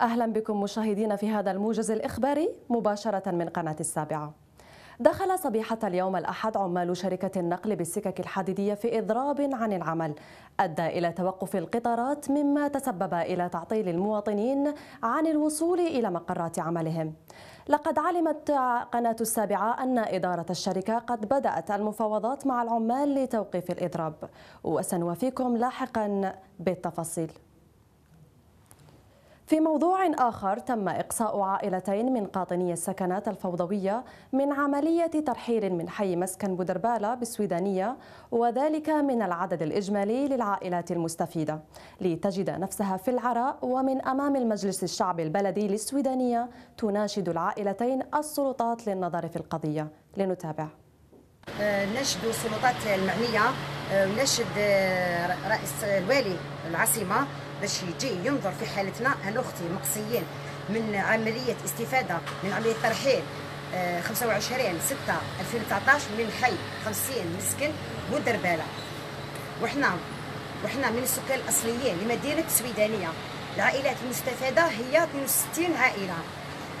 أهلا بكم مشاهدينا في هذا الموجز الإخباري مباشرة من قناة السابعة. دخل صبيحة اليوم الأحد عمال شركة النقل بالسكك الحديدية في إضراب عن العمل. أدى إلى توقف القطارات مما تسبب إلى تعطيل المواطنين عن الوصول إلى مقرات عملهم. لقد علمت قناة السابعة أن إدارة الشركة قد بدأت المفاوضات مع العمال لتوقيف الإضراب. وسنوافيكم لاحقا بالتفاصيل. في موضوع آخر تم إقصاء عائلتين من قاطني السكنات الفوضوية من عملية ترحيل من حي مسكن بودربالة بالسويدانية وذلك من العدد الإجمالي للعائلات المستفيدة. لتجد نفسها في العراء ومن أمام المجلس الشعبي البلدي للسويدانية تناشد العائلتين السلطات للنظر في القضية. لنتابع. آه، نشد السلطات المعنية. ونشد آه، رئيس الوالي العاصمة باش يجي ينظر في حالتنا أنا أختي مقصيين من عملية استفادة من عملية ترحيل 25 6 2019 من حي 50 مسكن بودرباله وحنا وحنا من السكان الأصليين لمدينة السويدانيه العائلات المستفادة هي 62 عائلة.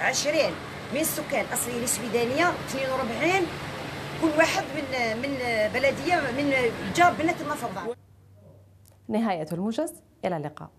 20 من السكان الأصليين السويدانيه 42 كل واحد من من بلدية من جاب بنات المفروضه نهاية الموجز إلى اللقاء.